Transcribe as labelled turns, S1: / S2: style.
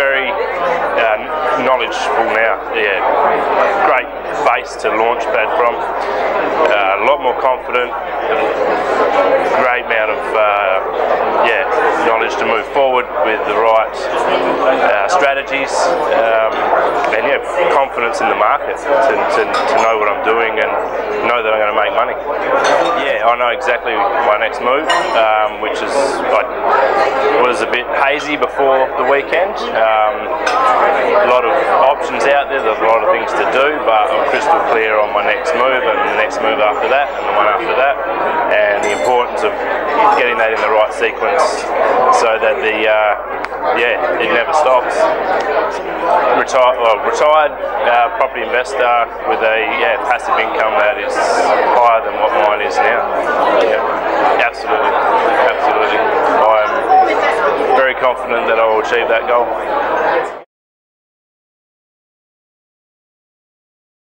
S1: very uh, knowledgeable now. Yeah, great base to launch pad from. Uh, a lot more confident. Great amount of uh, yeah knowledge to move forward with the right uh, strategies. Um, and yeah, confidence in the market to, to, to know what I'm doing and know that I'm going to make money. Yeah, I know exactly my next move, um, which is hazy before the weekend. Um, a lot of options out there. There's a lot of things to do, but I'm crystal clear on my next move and the next move after that and the one after that, and the importance of getting that in the right sequence so that the uh, yeah it never stops. Retired, well, retired uh, property investor with a yeah passive income that is higher than what mine is now. Yeah, absolutely, absolutely. I'm very confident that I will achieve that goal.